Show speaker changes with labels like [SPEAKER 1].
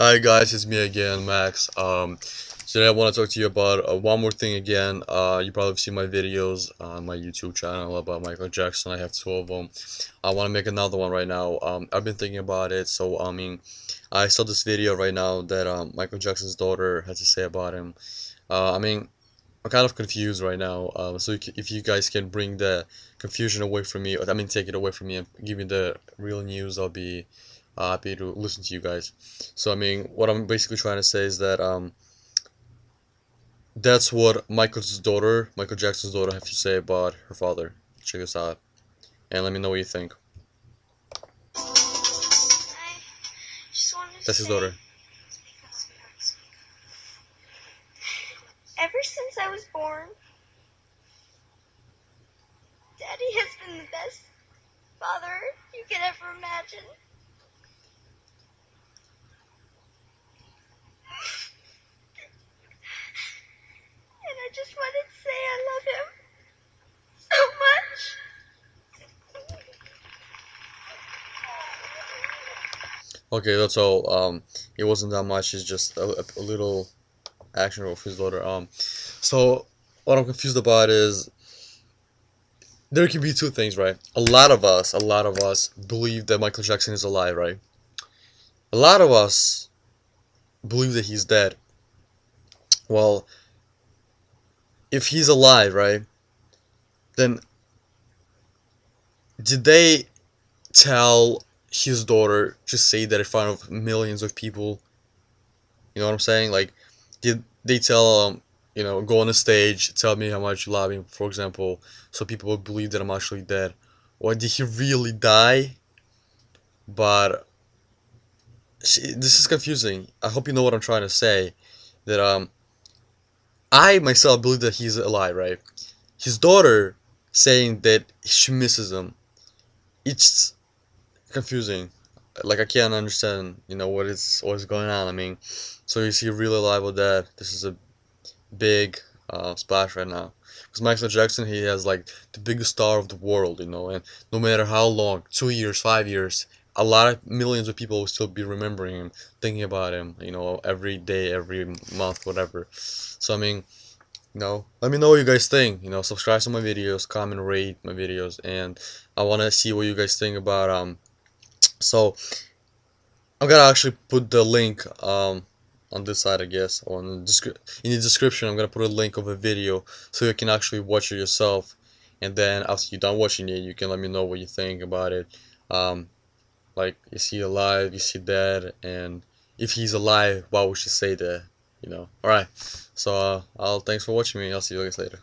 [SPEAKER 1] Hi guys, it's me again, Max. Um, today I want to talk to you about uh, one more thing again. Uh, you probably seen my videos on my YouTube channel about Michael Jackson. I have two of them. I want to make another one right now. Um, I've been thinking about it. So I mean, I saw this video right now that um, Michael Jackson's daughter had to say about him. Uh, I mean, I'm kind of confused right now. Um, so if you guys can bring the confusion away from me, I mean, take it away from me and give me the real news, I'll be uh, happy to listen to you guys. So I mean, what I'm basically trying to say is that um, that's what Michael's daughter, Michael Jackson's daughter, have to say about her father. Check this out, and let me know what you think. That's his daughter.
[SPEAKER 2] Ever since I was born, Daddy has been the best father you could ever imagine. I just wanted to say I love him so much.
[SPEAKER 1] Okay, that's all. Um, it wasn't that much. It's just a, a little action of his daughter. Um, so what I'm confused about is there can be two things, right? A lot of us, a lot of us believe that Michael Jackson is alive, right? A lot of us believe that he's dead. Well, if he's alive, right? Then did they tell his daughter just say that in front of millions of people? You know what I'm saying? Like, did they tell um, you know, go on the stage, tell me how much you love him, for example, so people would believe that I'm actually dead? Or did he really die? But this is confusing. I hope you know what I'm trying to say. That um, I myself believe that he's alive, right? His daughter saying that she misses him. It's confusing. Like I can't understand, you know, what is what is going on. I mean, so you see, really or dead? This is a big uh, splash right now. Because Michael Jackson, he has like the biggest star of the world, you know, and no matter how long, two years, five years, a lot of millions of people will still be remembering him, thinking about him, you know, every day, every month, whatever. So I mean, you know, let me know what you guys think. You know, subscribe to my videos, comment, rate my videos, and I want to see what you guys think about um. So I'm gonna actually put the link um on this side, I guess, on the in the description. I'm gonna put a link of a video so you can actually watch it yourself, and then after you're done watching it, you can let me know what you think about it. Um, like is he alive? Is he dead? And if he's alive why would she say that you know? All right so uh, i'll thanks for watching me. I'll see you guys later